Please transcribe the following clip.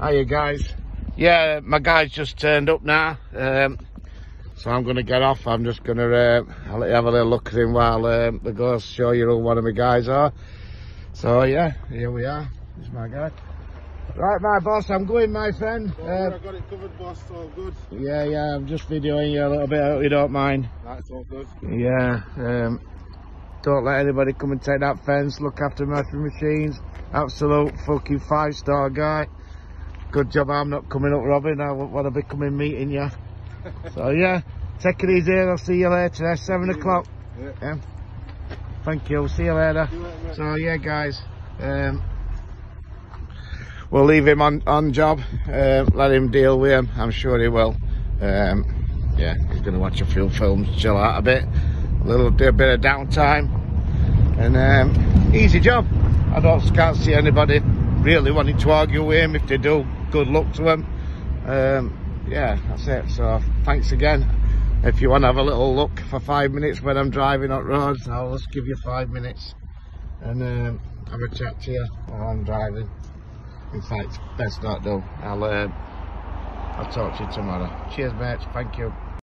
Hiya guys. Yeah, my guy's just turned up now. Um, so I'm going to get off. I'm just going to uh, I'll let you have a little look at him while um, the girls show you who one of my guys are. So yeah, here we are. This is my guy. Right, my boss, I'm going, my friend. Oh, Uh, I got it covered, boss. All good. yeah, yeah, I'm just videoing you a little bit. I hope you don't mind. That's all good. Yeah, um, don't let anybody come and take that fence. Look after my machines. Absolute fucking five star guy. Good job I'm not coming up, Robin. I won't want to be coming meeting you. so yeah, take it easy. I'll see you later. At seven o'clock. Yeah. Yeah. Thank you. See you later. See you later. So yeah, guys. Um, we'll leave him on on job. Um, let him deal with him. I'm sure he will. Um, yeah, he's going to watch a few films, chill out a bit, a little do a bit of downtime, and um, easy job. I don't can't see anybody really wanting to argue with him. If they do, good luck to him. Um, yeah, that's it. So thanks again. If you want to have a little look for five minutes when I'm driving on roads, I'll just give you five minutes and um, have a chat to you while I'm driving. In fact, best not do. I'll um, I'll talk to you tomorrow. Cheers, mate. Thank you.